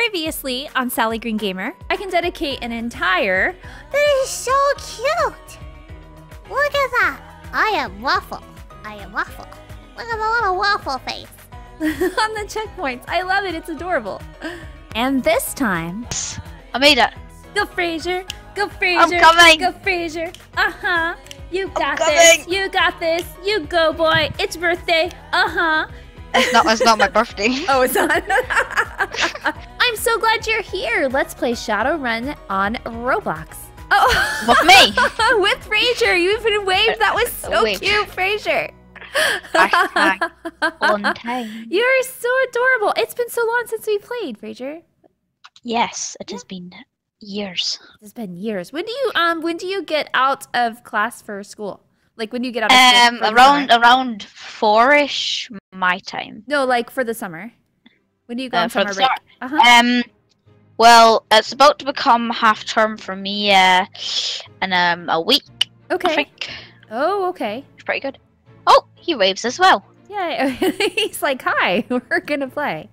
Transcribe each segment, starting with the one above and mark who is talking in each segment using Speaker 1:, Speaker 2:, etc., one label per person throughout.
Speaker 1: Previously on Sally Green Gamer, I can dedicate an entire.
Speaker 2: That is so cute. Look at that. I am Waffle. I am Waffle. Look at the little waffle face.
Speaker 1: on the checkpoints. I love it. It's adorable. And this time,
Speaker 3: I made it.
Speaker 1: go Fraser. Go Fraser.
Speaker 3: I'm coming.
Speaker 1: Go Fraser. Uh huh. You got this. You got this. You go, boy. It's birthday. Uh huh.
Speaker 3: It's not. It's not my birthday.
Speaker 1: Oh, it's not. I'm so glad you're here. Let's play Shadowrun on Roblox. Oh,
Speaker 3: With me.
Speaker 1: with Fraser. You even waved. That was so
Speaker 3: Wave.
Speaker 1: cute, Fraser.
Speaker 3: Time.
Speaker 1: You're so adorable. It's been so long since we played, Fraser.
Speaker 3: Yes, it has been years.
Speaker 1: It's been years. When do you um when do you get out of class for school? Like when do you get out of school?
Speaker 3: Um, around
Speaker 1: summer?
Speaker 3: around four-ish my time.
Speaker 1: No, like for the summer. When do you go
Speaker 3: Uh,
Speaker 1: on
Speaker 3: for
Speaker 1: summer
Speaker 3: the
Speaker 1: break? Uh-huh.
Speaker 3: Um, well, it's about to become half term for me. Uh, in um a week.
Speaker 1: Okay. Oh, okay.
Speaker 3: It's pretty good. Oh, he waves as well.
Speaker 1: Yeah, he's like, hi, we're gonna play.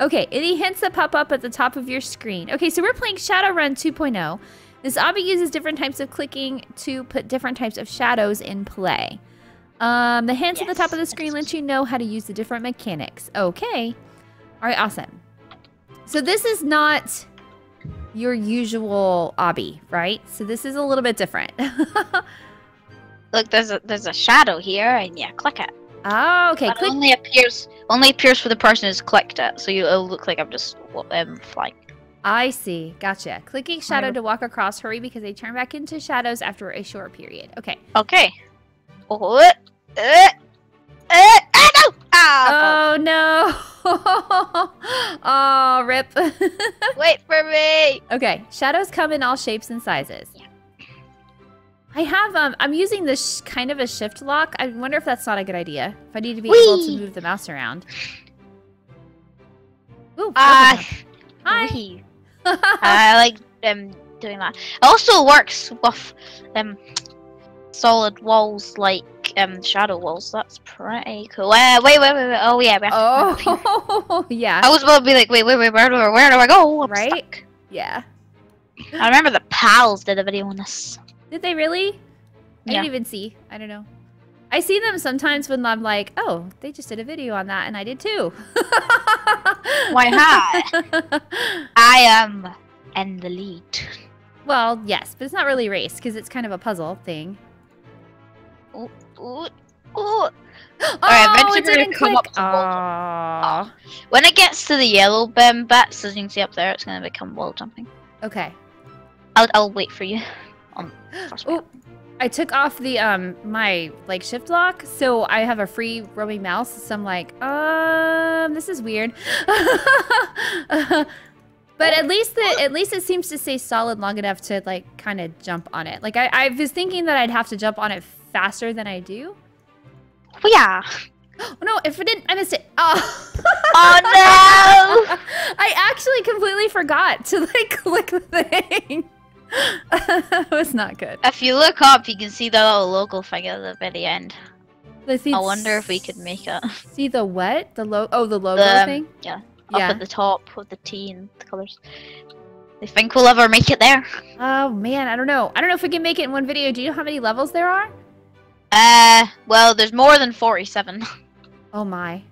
Speaker 1: Okay, any hints that pop up at the top of your screen? Okay, so we're playing Shadowrun 2.0. This obby uses different types of clicking to put different types of shadows in play. Um, the hints at the top of the screen let you know how to use the different mechanics. Okay. All right, awesome. So this is not your usual obby, right? So this is a little bit different.
Speaker 3: Look, there's a there's a shadow here, and yeah, click it.
Speaker 1: oh, okay.
Speaker 3: But it only appears only appears for the person who's clicked it, so you it'll look like I'm just um flying.
Speaker 1: I see. Gotcha. Clicking shadow to walk across. Hurry because they turn back into shadows after a short period. Okay.
Speaker 3: Okay. Oh, uh, uh, uh, ah, no!
Speaker 1: Oh no. oh, rip.
Speaker 3: wait for me.
Speaker 1: okay. Shadows come in all shapes and sizes.
Speaker 3: Yeah.
Speaker 1: I have um I'm using this kind of a shift lock. I wonder if that's not a good idea. If I need to be able to move the mouse around. Ooh.
Speaker 3: Ah,
Speaker 1: Hi.
Speaker 3: I like um doing that. It also works with um solid walls like um shadow walls. That's pretty cool. Uh, wait, wait, wait, wait. Oh yeah. We have to come up here.
Speaker 1: oh, yeah.
Speaker 3: I was about to be like, wait, wait, wait. Where do I, where do I go? I'm
Speaker 1: Right?
Speaker 3: stuck.
Speaker 1: Yeah.
Speaker 3: I remember the pals did a video on this.
Speaker 1: Did they really? I
Speaker 3: Yeah.
Speaker 1: didn't even see. I don't know. I see them sometimes when I'm like, oh, they just did a video on that, and I did too.
Speaker 3: Why not? I am in the lead.
Speaker 1: well, yes, but it's not really race because it's kind of a puzzle thing.
Speaker 3: Ooh, ooh.
Speaker 1: oh,
Speaker 3: eventually we're gonna come
Speaker 1: click.
Speaker 3: up
Speaker 1: Aw.
Speaker 3: When it gets to the yellow bin bits, as you can see up there, it's gonna become wall jumping.
Speaker 1: Okay.
Speaker 3: I'll, I'll wait for you. First
Speaker 1: Oh, I took off the um my like shift lock, so I have a free roaming mouse. So I'm like, um, this is weird. but at least the at least it seems to stay solid long enough to like kind of jump on it. Like I, I was thinking that I'd have to jump on it faster than I do.
Speaker 3: Oh, yeah.
Speaker 1: Oh no, if it didn't, I missed it. Oh.
Speaker 3: Oh no!
Speaker 1: I actually completely forgot to like click the thing. that was not good.
Speaker 3: if you look up, you can see the little logo thing at the very end. I wonder if we could make it
Speaker 1: see the what? The logo? Oh, the logo
Speaker 3: The,
Speaker 1: thing.
Speaker 3: yeah,
Speaker 1: Yeah.
Speaker 3: up at the top with the T and the colors. I think we'll ever make it there.
Speaker 1: Oh man, I don't know. I don't know if we can make it in one video. Do you know how many levels there are?
Speaker 3: Uh, well, there's more than 47.
Speaker 1: Oh my.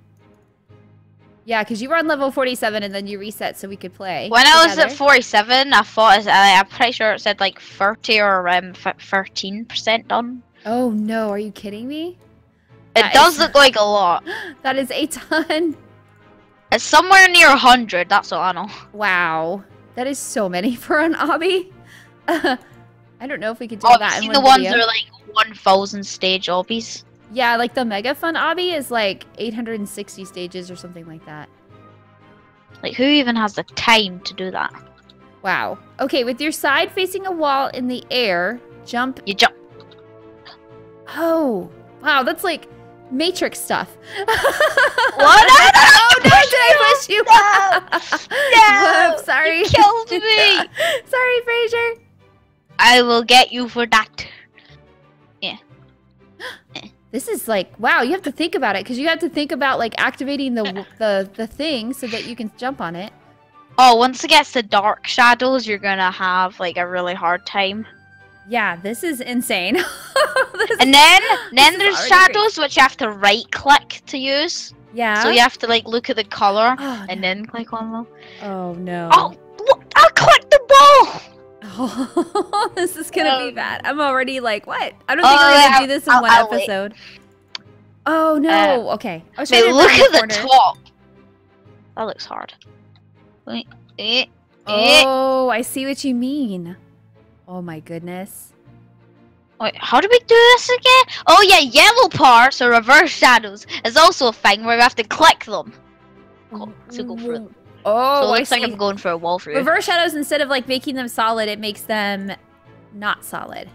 Speaker 1: Yeah, because you were on level 47 and then you reset so we could play.
Speaker 3: When I was at 47, I thought, I- I'm pretty sure it said like 30 or um, 13% done.
Speaker 1: Oh no, are you kidding me?
Speaker 3: It
Speaker 1: That
Speaker 3: does
Speaker 1: is-
Speaker 3: look like a lot.
Speaker 1: That is a ton.
Speaker 3: It's somewhere near 100, that's all I know.
Speaker 1: Wow. That is so many for an obby. I don't know if we could do
Speaker 3: Oh,
Speaker 1: that
Speaker 3: I've
Speaker 1: in
Speaker 3: seen
Speaker 1: one
Speaker 3: the ones
Speaker 1: video.
Speaker 3: that are like 1,000 stage obbies.
Speaker 1: Yeah, like the mega fun obby is like 860 stages or something like that.
Speaker 3: Like, who even has the time to do that?
Speaker 1: Wow. Okay, with your side facing a wall in the air, jump.
Speaker 3: You jump.
Speaker 1: Oh, wow, that's like Matrix stuff.
Speaker 3: What?
Speaker 1: oh no, did I push you?
Speaker 3: No!
Speaker 1: Whoops, sorry.
Speaker 3: You killed me!
Speaker 1: sorry, Fraser.
Speaker 3: I will get you for that.
Speaker 1: This is like wow. You have to think about it because you have to think about like activating the the the thing so that you can jump on it.
Speaker 3: Oh, once it gets to dark shadows, you're gonna have like a really hard time.
Speaker 1: Yeah, this is insane. This-
Speaker 3: And then, then there's
Speaker 1: already great.
Speaker 3: shadows which you have to right click to use.
Speaker 1: yeah.
Speaker 3: So you have to like look at the color
Speaker 1: Oh,
Speaker 3: and
Speaker 1: no.
Speaker 3: then click on them.
Speaker 1: Oh no.
Speaker 3: Oh, look! I clicked the ball.
Speaker 1: Oh, this is gonna be
Speaker 3: Um,
Speaker 1: bad. I'm already like, what? I don't think
Speaker 3: Oh,
Speaker 1: we're gonna do this in
Speaker 3: I'll-
Speaker 1: one
Speaker 3: I'll wait.
Speaker 1: episode. Oh no. okay. I was trying
Speaker 3: Wait, look at the
Speaker 1: corner.
Speaker 3: top. That looks hard. Wait, eh, eh.
Speaker 1: Oh, I see what you mean. Oh my goodness.
Speaker 3: Wait, how do we do this again? Oh yeah, yellow parts or reverse shadows is also a thing where we have to click them. Cool. So go it.
Speaker 1: Oh,
Speaker 3: so it
Speaker 1: I
Speaker 3: looks like I'm going for a wall for.
Speaker 1: Reverse shadows instead of like making them solid, it makes them not solid.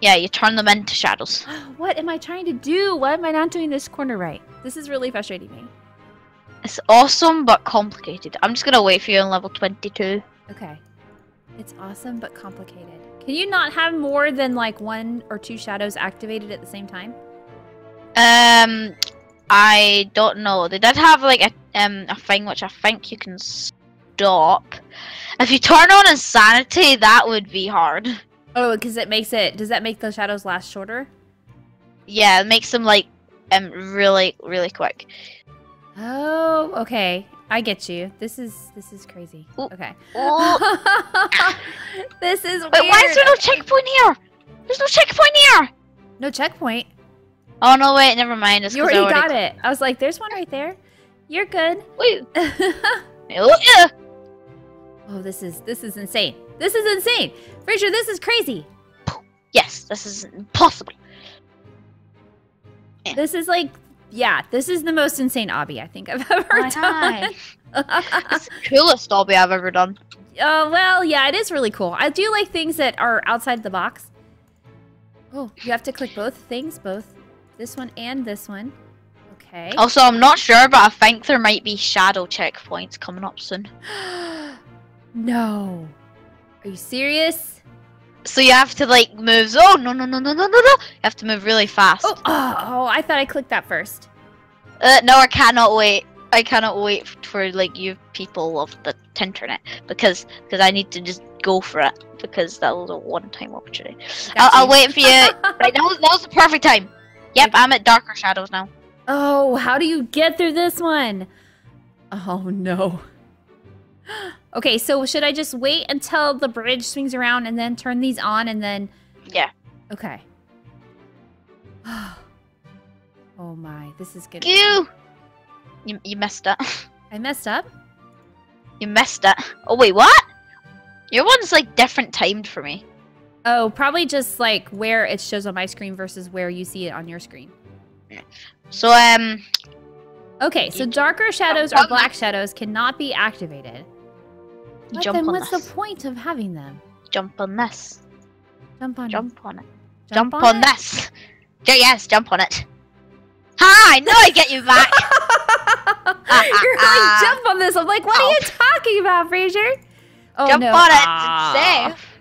Speaker 3: Yeah, you turn them into shadows.
Speaker 1: What am I trying to do? Why am I not doing this corner right? This is really frustrating me.
Speaker 3: It's awesome but complicated. I'm just gonna wait for you on level 22.
Speaker 1: Okay. It's awesome but complicated. Can you not have more than like one or two shadows activated at the same time?
Speaker 3: Um, I don't know. They did have like a um a thing which I think you can stop. If you turn on insanity, that would be hard.
Speaker 1: Oh, because it makes it. Does that make the shadows last shorter?
Speaker 3: Yeah, it makes them like um really really quick.
Speaker 1: Oh, okay. I get you. This is this is crazy.
Speaker 3: Ooh.
Speaker 1: Okay. This is weird.
Speaker 3: wait, why is there no checkpoint here? There's no checkpoint here.
Speaker 1: No checkpoint.
Speaker 3: Oh no, wait, never mind. It's
Speaker 1: You
Speaker 3: I
Speaker 1: already got it. I was like, there's one right there. You're good.
Speaker 3: Wait,
Speaker 1: oh,
Speaker 3: oh,
Speaker 1: this is this is insane. This is insane. Fraser, this is crazy.
Speaker 3: Yes, this is impossible.
Speaker 1: This is like yeah, this is the most insane obby I think I've ever
Speaker 3: Oh,
Speaker 1: done.
Speaker 3: It's the coolest obby I've ever done.
Speaker 1: Oh, well, yeah, it is really cool. I do like things that are outside the box. Oh, you have to click both things, both this one and this one. Okay.
Speaker 3: Also, I'm not sure, but I think there might be shadow checkpoints coming up soon.
Speaker 1: no. Are you serious?
Speaker 3: So you have to like move. Oh no no no no no no no! You have to move really fast.
Speaker 1: Oh, oh, oh, I thought I clicked that first.
Speaker 3: Uh, no, I cannot wait. I cannot wait for like you people of the internet because because I need to just go for it because that was a one-time opportunity. I'll, I'll wait for you. right now, that was the perfect time. Yep, I'm at darker shadows now.
Speaker 1: Oh, how do you get through this one? Oh no. Okay, so should I just wait until the bridge swings around and then turn these on and then
Speaker 3: Yeah.
Speaker 1: Okay. Oh my, this is good.
Speaker 3: You, you, you messed up.
Speaker 1: I messed up.
Speaker 3: You messed up. Oh wait, what? Your one's like different timed for me.
Speaker 1: Oh, probably just like where it shows on my screen versus where you see it on your screen.
Speaker 3: So um,
Speaker 1: Okay, so darker shadows or black shadows cannot be activated. But
Speaker 3: jump
Speaker 1: then
Speaker 3: on
Speaker 1: what's
Speaker 3: this.
Speaker 1: the point of having them?
Speaker 3: Jump on this.
Speaker 1: Jump on
Speaker 3: Jump on it.
Speaker 1: jump,
Speaker 3: Jump, on,
Speaker 1: it?
Speaker 3: this. Yeah, yes, jump on it. Hi, I know I get you back.
Speaker 1: You're like, jump on this. I'm like, what are you talking about, Fraser? Oh,
Speaker 3: jump
Speaker 1: no.
Speaker 3: on it.
Speaker 1: Ah.
Speaker 3: It's safe.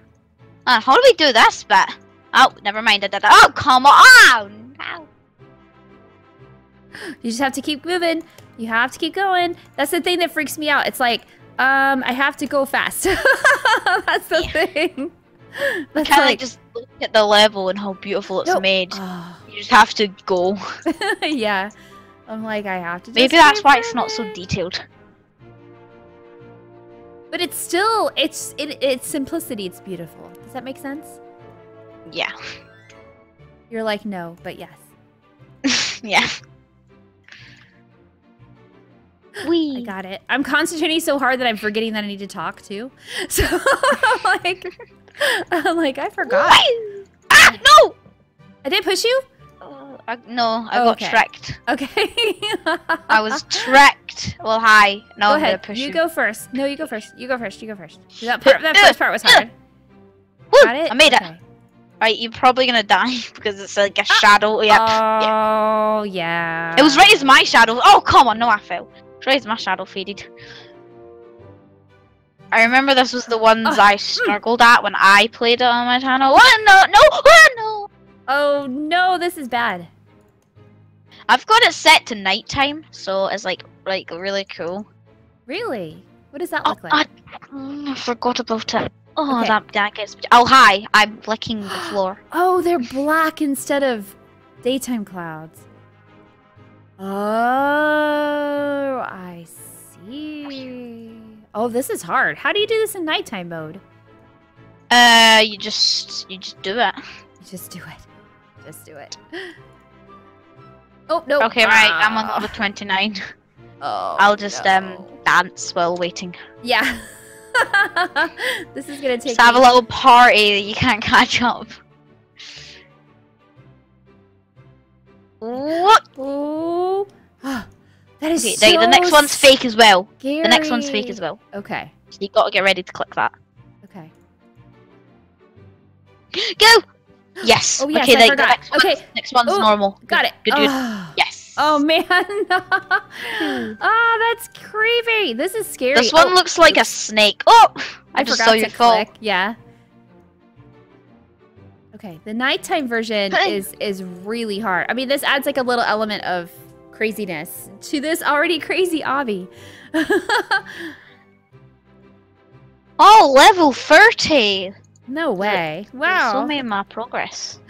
Speaker 3: Uh, how do we do this bit? Oh, never mind. I did that. Oh, come on. No.
Speaker 1: You just have to keep moving. You have to keep going. That's the thing that freaks me out. It's like, um, I have to go fast. That's the thing. That's
Speaker 3: Kind of like
Speaker 1: like,
Speaker 3: just look at the level and how beautiful it's
Speaker 1: Nope.
Speaker 3: made.
Speaker 1: Oh,
Speaker 3: You just have to go.
Speaker 1: yeah. I'm like, I have to.
Speaker 3: Maybe that's why it's not so detailed.
Speaker 1: But it's still, it's it, it's simplicity. It's beautiful. Does that make sense?
Speaker 3: Yeah.
Speaker 1: You're like, no, but yes.
Speaker 3: yeah.
Speaker 1: I got it. I'm concentrating so hard that I'm forgetting that I need to talk too. So I'm like, I'm like, I forgot.
Speaker 3: Ah, no!
Speaker 1: I did push you.
Speaker 3: Uh, I, no, I
Speaker 1: Oh,
Speaker 3: got
Speaker 1: okay.
Speaker 3: tricked.
Speaker 1: Okay.
Speaker 3: I was tricked. Well, hi. Now
Speaker 1: go
Speaker 3: I'm
Speaker 1: ahead.
Speaker 3: gonna push
Speaker 1: you
Speaker 3: you.
Speaker 1: go first. No, you go first. You go first. You go first. That part. That first part was hard.
Speaker 3: Woo,
Speaker 1: Got it.
Speaker 3: I made it. Right, you're probably gonna die because it's like a ah! shadow. Yep. yeah.
Speaker 1: Oh yeah.
Speaker 3: It was raised my shadow. Oh, come on. No, I fell. It's right my shadow faded. I remember this was the ones
Speaker 1: Oh,
Speaker 3: I hmm. struggled at when I played it on my channel. Oh, no, no, oh, no.
Speaker 1: Oh no, this is bad.
Speaker 3: I've got it set to nighttime, so it's like like really cool.
Speaker 1: Really? What does that
Speaker 3: Oh,
Speaker 1: look like?
Speaker 3: I, I forgot about it. Oh,
Speaker 1: Okay.
Speaker 3: that, that gets. Oh, hi. I'm licking the floor.
Speaker 1: Oh, they're black instead of daytime clouds. Oh, I see. Oh, this is hard. How do you do this in nighttime mode?
Speaker 3: Uh, you just you just do it.
Speaker 1: You Just do it. Just do it. Oh no.
Speaker 3: Okay, right. I'm on
Speaker 1: Ah.
Speaker 3: level 29.
Speaker 1: Oh,
Speaker 3: I'll just um dance while waiting.
Speaker 1: Yeah. this is gonna take.
Speaker 3: Have a little party that you can't catch up. What?
Speaker 1: Ooh. Ah, that is
Speaker 3: Okay,
Speaker 1: so
Speaker 3: the, the next one's fake as well.
Speaker 1: Scary.
Speaker 3: The next one's fake as well.
Speaker 1: Okay.
Speaker 3: So you gotta get ready to click that.
Speaker 1: Okay.
Speaker 3: Go! Yes.
Speaker 1: Oh, yes,
Speaker 3: okay,
Speaker 1: I
Speaker 3: the, the next one's,
Speaker 1: Okay.
Speaker 3: next one's
Speaker 1: Oh,
Speaker 3: normal.
Speaker 1: Got it.
Speaker 3: Good, good.
Speaker 1: Oh. Ah.
Speaker 3: Yes.
Speaker 1: Oh man. oh, that's creepy. This is scary.
Speaker 3: This one
Speaker 1: Oh,
Speaker 3: looks like a snake. Oh! I, just saw
Speaker 1: to
Speaker 3: you fall.
Speaker 1: click. Yeah. Okay, the nighttime version
Speaker 3: Hey.
Speaker 1: is is really hard. I mean, this adds like a little element of craziness to this already crazy obby.
Speaker 3: Oh, level 30!
Speaker 1: no way! Wow!
Speaker 3: So made my progress.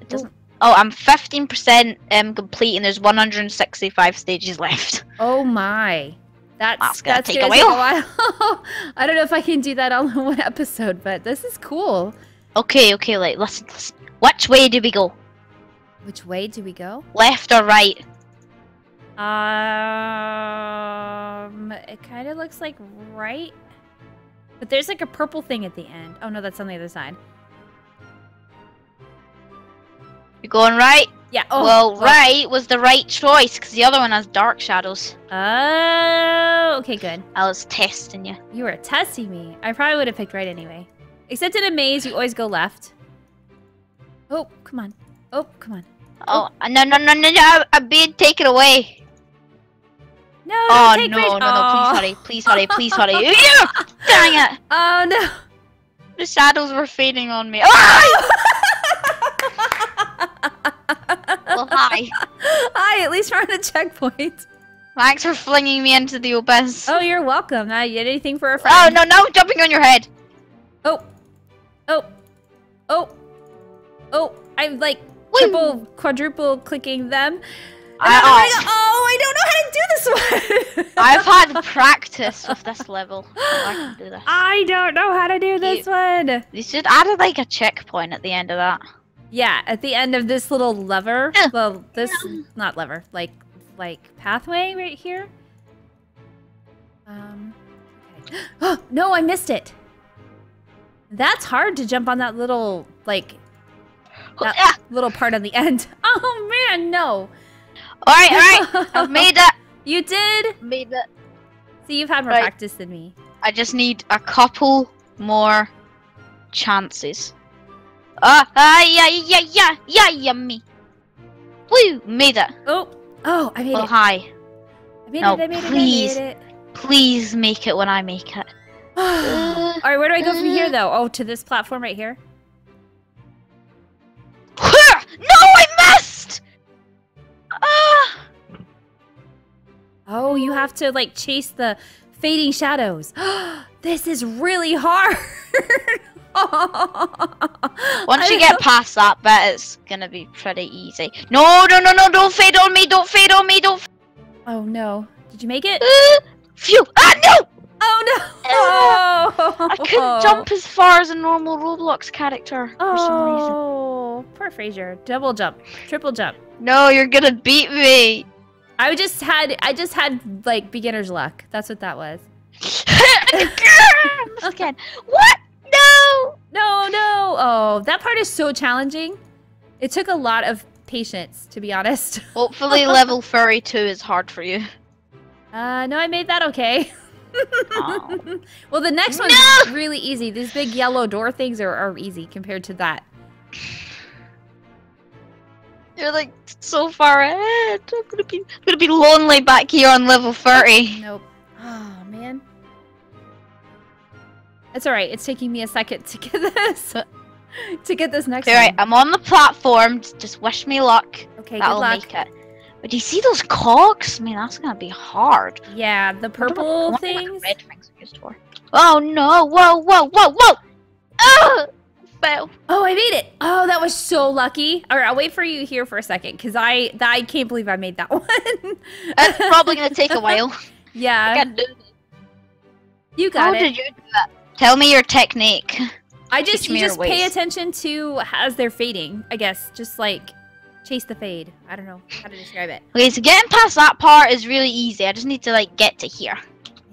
Speaker 3: It doesn't. Oh, I'm 15% um, complete and there's 165 stages left.
Speaker 1: Oh my. That's
Speaker 3: That's gonna take a
Speaker 1: take
Speaker 3: while.
Speaker 1: while. I don't know if I can do that all in one episode, but this is cool.
Speaker 3: Okay, okay, like, listen, listen. Which way do we go?
Speaker 1: Which way do we go?
Speaker 3: Left or right?
Speaker 1: Um, it kind of looks like right, but there's like a purple thing at the end. Oh no, that's on the other side.
Speaker 3: You're going right?
Speaker 1: Yeah. Oh.
Speaker 3: well,
Speaker 1: oh.
Speaker 3: right was the right choice because the other one has dark shadows.
Speaker 1: Oh. Okay, good.
Speaker 3: I was testing you.
Speaker 1: You were testing me. I probably would have picked right anyway. Except in a maze, you always go left. Oh, come on. Oh, come on.
Speaker 3: Oh, uh, no, no, no, no, no, I- I'm being taken away.
Speaker 1: No.
Speaker 3: Oh, no,
Speaker 1: Rich-
Speaker 3: no, no, please hurry, please hurry, please hurry. Dang it!
Speaker 1: Oh no.
Speaker 3: The shadows were fading on me. Ah! Well, hi.
Speaker 1: Hi, at least we're on a checkpoint.
Speaker 3: Thanks for flinging me into the abyss.
Speaker 1: Oh, you're welcome. You had anything for a oh, friend?
Speaker 3: Oh, no, no, jumping on your head.
Speaker 1: Oh. Oh. Oh. Oh. I'm like
Speaker 3: Woo!
Speaker 1: triple, quadruple clicking them.
Speaker 3: I- oh.
Speaker 1: oh, I don't know how to do this one.
Speaker 3: I've had practice with this level. so I can do this.
Speaker 1: I don't know how to do this one.
Speaker 3: You should add like a checkpoint at the end of that.
Speaker 1: Yeah, at the end of this little lever,
Speaker 3: Yeah.
Speaker 1: well, this not lever, like like pathway right here. Um. Okay. Oh no, I missed it. That's hard to jump on that little like That-
Speaker 3: Ah!
Speaker 1: little part on the end. Oh man, no.
Speaker 3: Alright, alright. I've made it.
Speaker 1: You did.
Speaker 3: Made that.
Speaker 1: See, you've had more
Speaker 3: Right.
Speaker 1: practice than me.
Speaker 3: I just need a couple more chances. Ah, ah, yeah, yeah, yeah, yeah, yummy. Woo, made it.
Speaker 1: Oh, oh, I made
Speaker 3: Oh,
Speaker 1: it.
Speaker 3: hi.
Speaker 1: I made
Speaker 3: no,
Speaker 1: it. I made
Speaker 3: please.
Speaker 1: it.
Speaker 3: Please make it when I make it.
Speaker 1: I it. All right, where do I go from here, though? Oh, to this platform right here.
Speaker 3: no, I missed! Ah!
Speaker 1: Oh, you have to like chase the fading shadows. this is really hard.
Speaker 3: Once you get past that bit, it's gonna be pretty easy. No, no, no, no, don't fade on me, don't fade on me, don't.
Speaker 1: Oh no. Did you make it?
Speaker 3: uh, phew! Ah, no!
Speaker 1: Oh no. Oh.
Speaker 3: I couldn't jump as far as a normal Roblox character for some reason.
Speaker 1: Oh, poor Fraser. Double jump, triple jump.
Speaker 3: No, you're gonna beat me.
Speaker 1: I just had I just had like beginner's luck. That's what that was.
Speaker 3: Again. What? No!
Speaker 1: No, no. Oh, that part is so challenging. It took a lot of patience, to be honest.
Speaker 3: Hopefully level 32 is hard for you.
Speaker 1: Uh, no, I made that okay. Well, the next one's
Speaker 3: No!
Speaker 1: really easy. These big yellow door things are, are easy compared to that.
Speaker 3: You're like so far ahead. I'm gonna be I'm gonna be lonely back here on level 30.
Speaker 1: Nope. Oh, man. It's all right. It's taking me a second to get this. to get this next
Speaker 3: Alright. I'm on the platform. Just wish me luck.
Speaker 1: Okay, good
Speaker 3: That'll
Speaker 1: luck.
Speaker 3: make it. But do you see those cogs? mean, that's gonna be hard.
Speaker 1: Yeah, the
Speaker 3: I
Speaker 1: purple things.
Speaker 3: Red things are used for. Oh no! Whoa! Whoa! Whoa! Whoa! Oh! Fail.
Speaker 1: Oh, I made it. Oh, that was so lucky. All right, I'll wait for you here for a second because I I can't believe I made that one.
Speaker 3: It's probably gonna take a while.
Speaker 1: Yeah.
Speaker 3: I can't do this.
Speaker 1: you
Speaker 3: How
Speaker 1: got it.
Speaker 3: did you do that? Tell me your technique.
Speaker 1: I just
Speaker 3: teach
Speaker 1: you just pay
Speaker 3: ways?
Speaker 1: attention to as they're fading. I guess just like chase the fade. I don't know how to describe it.
Speaker 3: Okay, so getting past that part is really easy. I just need to like get to here.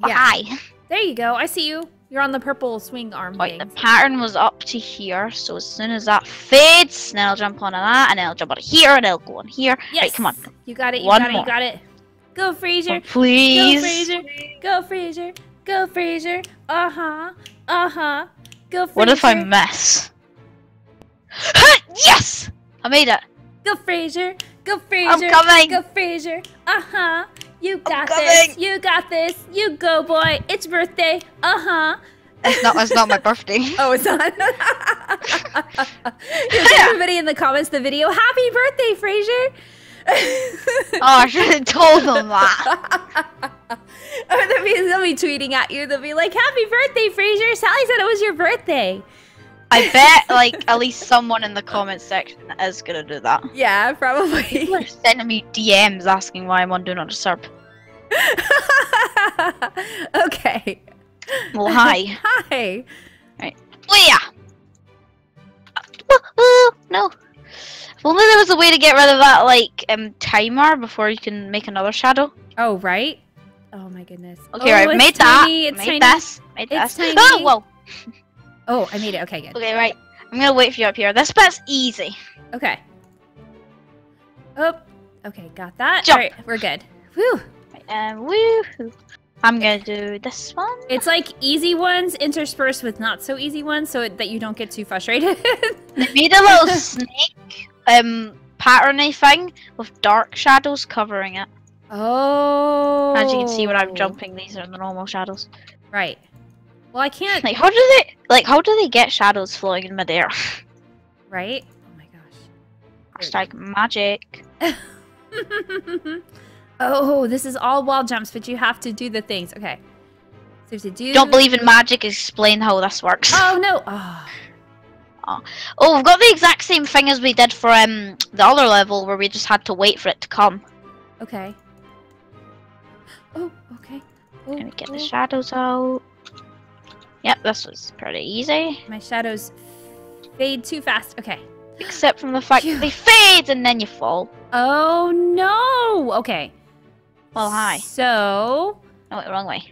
Speaker 1: Yeah,
Speaker 3: Hi.
Speaker 1: there you go. I see you. You're on the purple swing arm
Speaker 3: Right, the pattern was up to here, so as soon as that fades, then I'll jump onto that, and then I'll jump on here, and I'll go on here.
Speaker 1: Yes.
Speaker 3: Right, come on.
Speaker 1: You got it. You
Speaker 3: One
Speaker 1: got it.
Speaker 3: more.
Speaker 1: You got it. Go Fraser.
Speaker 3: Oh, please.
Speaker 1: Go Fraser. Go Fraser. Go Fraser. Uh huh. Uh huh. Go Fraser.
Speaker 3: What if I mess? yes! I made it.
Speaker 1: Go Fraser. Go Fraser.
Speaker 3: coming.
Speaker 1: Go Fraser. Uh huh. You got this. You got this. You go, boy. It's birthday. Uh huh.
Speaker 3: It's not. It's not my birthday.
Speaker 1: Oh, it's not. Give everybody in the comments the video. Happy birthday, Fraser.
Speaker 3: oh, I should have told them that.
Speaker 1: or they'll be, they'll be tweeting at you. They'll be like, "Happy birthday, Fraser! Sally said it was your birthday."
Speaker 3: I bet, like, at least someone in the comments section is gonna do that.
Speaker 1: Yeah, probably.
Speaker 3: People are sending me DMs asking why I'm on Do Not Disturb.
Speaker 1: okay.
Speaker 3: Well, hi.
Speaker 1: Hi.
Speaker 3: Oh yeah. Woohoo! No. If only there was a way to get rid of that like um timer before you can make another shadow.
Speaker 1: Oh right. Oh my goodness.
Speaker 3: Okay,
Speaker 1: oh,
Speaker 3: right, made
Speaker 1: tiny,
Speaker 3: that.
Speaker 1: It's
Speaker 3: made this. Made this.
Speaker 1: tiny.
Speaker 3: Oh whoa.
Speaker 1: Oh, I made it. Okay, good.
Speaker 3: Okay, right. I'm gonna wait for you up here. This bit's easy.
Speaker 1: Okay. Oh. Okay, got that.
Speaker 3: Jump.
Speaker 1: All right, we're good. Whew.
Speaker 3: And woohoo. I'm gonna do this one.
Speaker 1: It's like easy ones interspersed with not so easy ones, so that you don't get too frustrated.
Speaker 3: I made a little snake um patterny thing with dark shadows covering it.
Speaker 1: Oh.
Speaker 3: As you can see when I'm jumping, these are the normal shadows.
Speaker 1: Right. Well, I can't.
Speaker 3: Like how do they like how do they get shadows flowing in midair?
Speaker 1: Right. Oh my gosh.
Speaker 3: Hashtag magic.
Speaker 1: oh, this is all wall jumps, but you have to do the things. Okay. So to do.
Speaker 3: Don't believe in magic. Explain how this works.
Speaker 1: Oh no. Oh.
Speaker 3: Oh, we've got the exact same thing as we did for um the other level where we just had to wait for it to come.
Speaker 1: Okay. Oh. Okay. Oh,
Speaker 3: Let me get the
Speaker 1: oh.
Speaker 3: shadows out. Yep, this was pretty easy.
Speaker 1: My shadows fade too fast. Okay.
Speaker 3: Except from the fact
Speaker 1: Phew.
Speaker 3: that they fade and then you fall.
Speaker 1: Oh no. Okay.
Speaker 3: Well, hi.
Speaker 1: So.
Speaker 3: No, wait, wrong way.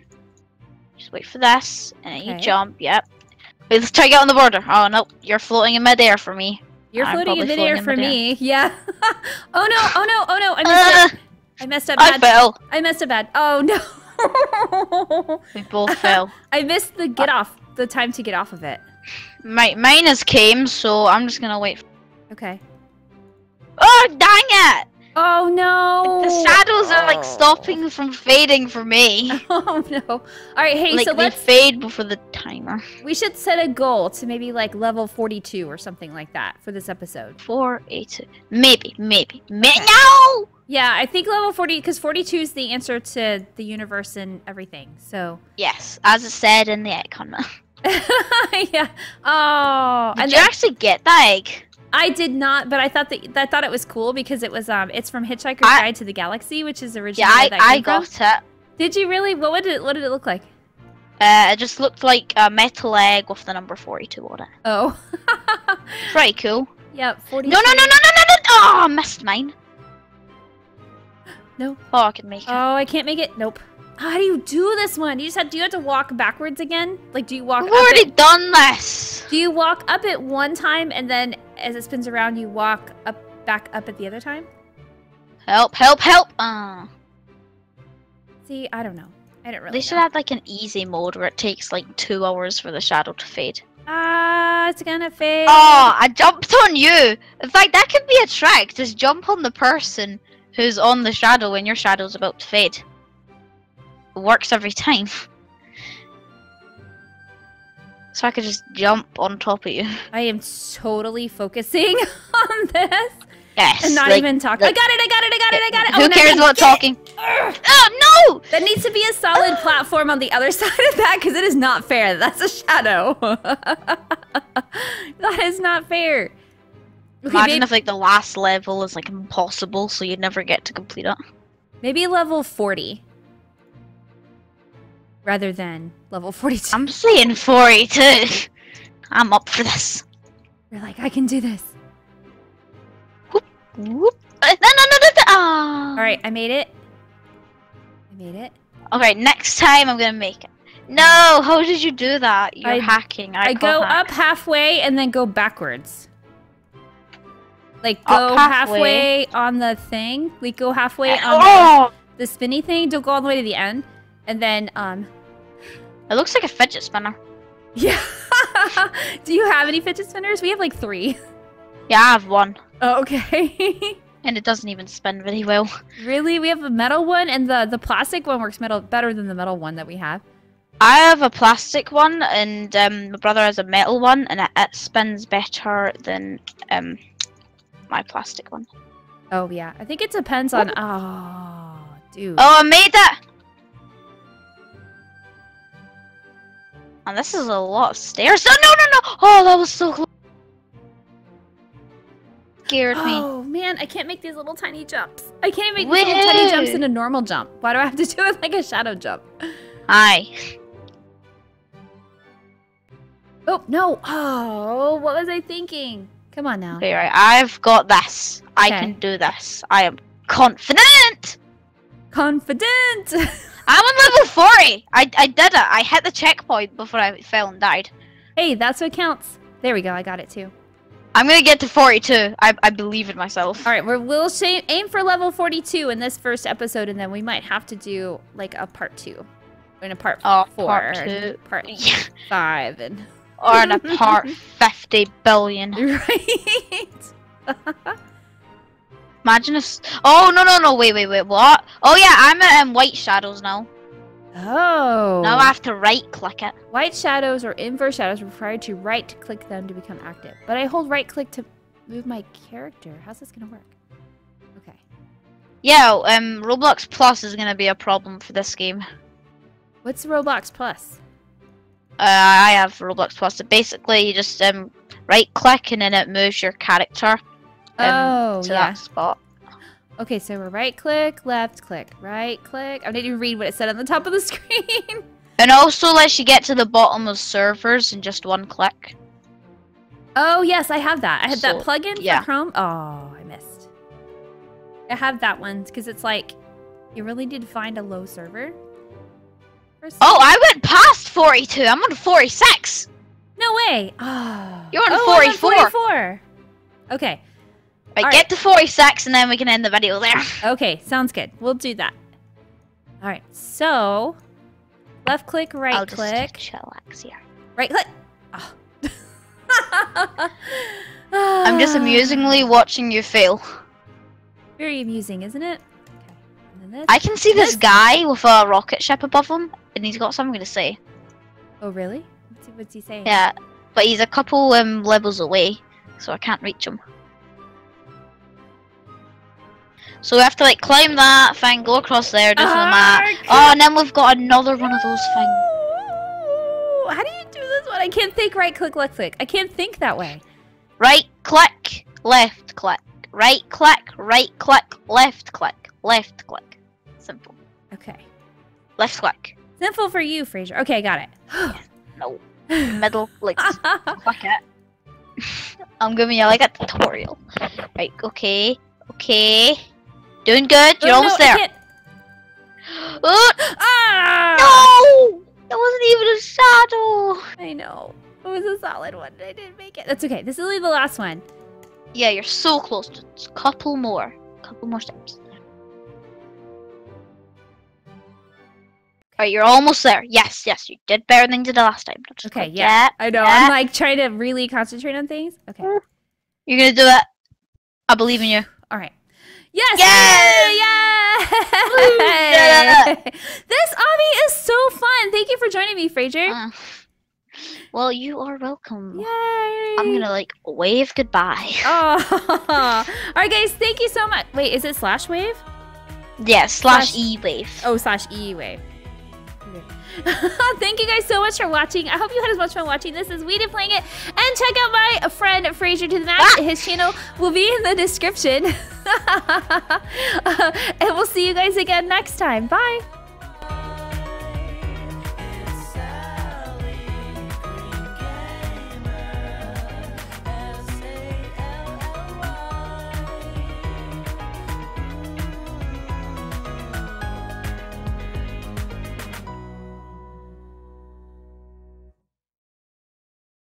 Speaker 3: Just wait for this, and then you jump. Yep. Wait, let's try to get on the border. Oh no, you're floating in midair for me.
Speaker 1: You're
Speaker 3: I'm
Speaker 1: floating in midair for
Speaker 3: in
Speaker 1: me. Yeah. oh no. Oh no. Oh no. I messed
Speaker 3: Uh,
Speaker 1: up. I messed up
Speaker 3: I
Speaker 1: bad.
Speaker 3: fell.
Speaker 1: I messed up bad. Oh no.
Speaker 3: We both fell.
Speaker 1: I missed the get off. The time to get off of it.
Speaker 3: My mine has came, so I'm just gonna wait.
Speaker 1: Okay.
Speaker 3: Oh dang it!
Speaker 1: Oh no.
Speaker 3: The shadows are like
Speaker 1: Oh.
Speaker 3: stopping from fading for me.
Speaker 1: Oh no. All right, hey,
Speaker 3: like
Speaker 1: so
Speaker 3: they
Speaker 1: let's
Speaker 3: fade before the timer.
Speaker 1: we should set a goal to maybe like level 42 or something like that for this episode.
Speaker 3: Four, eight, maybe, maybe, may-
Speaker 1: Okay.
Speaker 3: no.
Speaker 1: Yeah, I think level 40 cuz 42 is the answer to the universe and everything. So,
Speaker 3: Yes, as it said in the icon.
Speaker 1: yeah. Oh,
Speaker 3: Did
Speaker 1: and
Speaker 3: you
Speaker 1: then-
Speaker 3: actually get that egg?
Speaker 1: I did not, but I thought that I thought it was cool because it was um it's from Hitchhiker's
Speaker 3: I-
Speaker 1: Guide to the Galaxy, which is originally
Speaker 3: Yeah, I,
Speaker 1: that
Speaker 3: I
Speaker 1: from.
Speaker 3: got it.
Speaker 1: Did you really? What would it what did it look like?
Speaker 3: Uh, it just looked like a metal egg with the number 42 on it.
Speaker 1: Oh.
Speaker 3: Pretty cool.
Speaker 1: yep, 40.
Speaker 3: No, no, no, no, no, no, no! Oh, I missed mine.
Speaker 1: No.
Speaker 3: Oh, I can make it.
Speaker 1: Oh, I can't make it. Nope. How do you do this one? You just have do you have to walk backwards again? Like do you walk
Speaker 3: We've
Speaker 1: up
Speaker 3: already
Speaker 1: it,
Speaker 3: done this.
Speaker 1: Do you walk up it one time and then as it spins around you walk up back up at the other time?
Speaker 3: Help, help, help! Uh,
Speaker 1: See, I don't know. I don't really
Speaker 3: they should
Speaker 1: know.
Speaker 3: have like an easy mode where it takes like two hours for the shadow to fade.
Speaker 1: Ah, it's gonna fade.
Speaker 3: Oh, I jumped on you! In fact, that could be a trick. Just jump on the person who's on the shadow when your shadow's about to fade. It works every time. So I could just jump on top of you.
Speaker 1: I am totally focusing on this.
Speaker 3: Yes.
Speaker 1: and not
Speaker 3: like,
Speaker 1: even talk. I got it. I got it. I got it. I got it.
Speaker 3: Who
Speaker 1: Oh,
Speaker 3: cares about talking? Oh no!
Speaker 1: That needs to be a solid platform on the other side of that because it is not fair. That's a shadow. that is not fair. Okay,
Speaker 3: Imagine
Speaker 1: maybe,
Speaker 3: if like the last level is like impossible, so you'd never get to complete it.
Speaker 1: maybe level 40 rather than level 42.
Speaker 3: I'm saying 42. I'm up for this.
Speaker 1: You're like, I can do this.
Speaker 3: Whoop. Uh, No, no, no, no, no. Ah.
Speaker 1: All right, I made it. I made it.
Speaker 3: Okay, next time I'm gonna make it. No, how did you do that? You're
Speaker 1: I-
Speaker 3: hacking. I,
Speaker 1: I go
Speaker 3: hack.
Speaker 1: up halfway and then go backwards. Like go
Speaker 3: Up
Speaker 1: halfway.
Speaker 3: halfway.
Speaker 1: on the thing. Like go halfway on
Speaker 3: Oh!
Speaker 1: the, the spinny thing. Don't go all the way to the end. And then um
Speaker 3: It looks like a fidget spinner.
Speaker 1: yeah. Do you have any fidget spinners? We have like three.
Speaker 3: Yeah, I have one,
Speaker 1: Oh, okay.
Speaker 3: and it doesn't even spin very well.
Speaker 1: really? We have a metal one and the the plastic one works metal better than the metal one that we have.
Speaker 3: I have a plastic one, and um, my brother has a metal one, and it, it spins better than um, my plastic one.
Speaker 1: Oh yeah. I think it depends on oh dude.
Speaker 3: Oh, I made that! And this is a lot of stairs. No, no, no, no! Oh, that was so close. Scared me.
Speaker 1: Oh man, I can't make these little tiny jumps. I can't even make these little tiny jumps in a normal jump. Why do I have to do it like a shadow jump?
Speaker 3: Hi.
Speaker 1: Oh no! Oh, what was I thinking? Come on now.
Speaker 3: Okay, right. I've got this. I can do this. I am confident.
Speaker 1: Confident.
Speaker 3: I'm on level 40. I, I did it. I hit the checkpoint before I fell and died.
Speaker 1: hey, that's what counts. There we go. I got it too.
Speaker 3: I'm gonna get to 42. I, I believe in myself.
Speaker 1: All right, we're, we'll aim for level 42 in this first episode, and then we might have to do like a part two, and a part
Speaker 3: Oh,
Speaker 1: four,
Speaker 3: part two.
Speaker 1: part
Speaker 3: Yeah.
Speaker 1: five, and
Speaker 3: Or in a part 50 billion.
Speaker 1: right.
Speaker 3: Imagine if. Oh, no, no, no. Wait, wait, wait. What? Oh, yeah. I'm at um, White Shadows now.
Speaker 1: oh.
Speaker 3: Now I have to right click it.
Speaker 1: White shadows or inverse shadows require required to right click them to become active. But I hold right click to move my character. How's this gonna work? Okay.
Speaker 3: Yeah, um, Roblox Plus is gonna be a problem for this game.
Speaker 1: What's Roblox Plus?
Speaker 3: Uh, I have Roblox Plus. So basically, you just um, right click and then it moves your character
Speaker 1: oh,
Speaker 3: to
Speaker 1: yeah.
Speaker 3: that spot.
Speaker 1: Okay, so we're right click, left click, right click. I didn't even read what it said on the top of the screen.
Speaker 3: And also lets you get to the bottom of servers in just one click.
Speaker 1: oh, yes, I have that. I had that
Speaker 3: So,
Speaker 1: plugin
Speaker 3: yeah.
Speaker 1: for Chrome. Oh, I missed. I have that one because it's like you really need to find a low server.
Speaker 3: Oh, I went past 42. I'm on 46.
Speaker 1: no way. Oh.
Speaker 3: You're on
Speaker 1: oh, I'm
Speaker 3: 44.
Speaker 1: 44. Okay.
Speaker 3: Right,
Speaker 1: All
Speaker 3: get to 46 and then we can end the video there.
Speaker 1: Okay, sounds good. We'll do that. All right, so left click, right
Speaker 3: I'll just
Speaker 1: click,
Speaker 3: chillax here.
Speaker 1: right click. Ah.
Speaker 3: I'm just amusingly watching you fail.
Speaker 1: Very amusing, isn't it? Okay.
Speaker 3: I can see this
Speaker 1: This-
Speaker 3: guy with a rocket ship above him, and he's got something to say.
Speaker 1: Oh, really? What's he, what's he saying?
Speaker 3: Yeah, but he's a couple um, levels away, so I can't reach him. So we have to like climb that thing, go across there, do some of that.
Speaker 1: Ah,
Speaker 3: oh, and then we've got another one of those things.
Speaker 1: How do you do this one? I can't think right click, left click. I can't think that way.
Speaker 3: Right click, left click. Right click, right click, left click, left click. Simple.
Speaker 1: Okay.
Speaker 3: Left click.
Speaker 1: Simple for you, Fraser. Okay, got it.
Speaker 3: No. Middle, like, fuck it. I'm giving you like a tutorial. Right, okay, okay. Doing good, you're
Speaker 1: Oh,
Speaker 3: almost
Speaker 1: no,
Speaker 3: there. Oh,
Speaker 1: Ah!
Speaker 3: no! That wasn't even a shadow!
Speaker 1: I know. It was a solid one. I didn't make it. That's okay. This is only the last one.
Speaker 3: Yeah, you're so close. Just a couple more. A couple more steps. Alright, you're almost there. Yes, yes, you did better than you did the last time. Just
Speaker 1: Okay, yeah.
Speaker 3: it.
Speaker 1: I know.
Speaker 3: yeah.
Speaker 1: I'm like trying to really concentrate on things. Okay.
Speaker 3: You're gonna do it. I believe in you.
Speaker 1: All right. Yes!
Speaker 3: Yes!
Speaker 1: Yay! Yay! this obby is so fun. Thank you for joining me, Fraser.
Speaker 3: Uh, Well, you are welcome.
Speaker 1: Yay!
Speaker 3: I'm gonna like wave goodbye.
Speaker 1: Oh, all right, guys. Thank you so much. Wait, is it slash wave?
Speaker 3: Yeah, slash
Speaker 1: Slash-
Speaker 3: e wave.
Speaker 1: Oh, slash e wave. Thank you guys so much for watching. I hope you had as much fun watching this as we did playing it. And check out my friend Fraser to the Max. Ah! His channel will be in the description. Uh, and we'll see you guys again next time. Bye.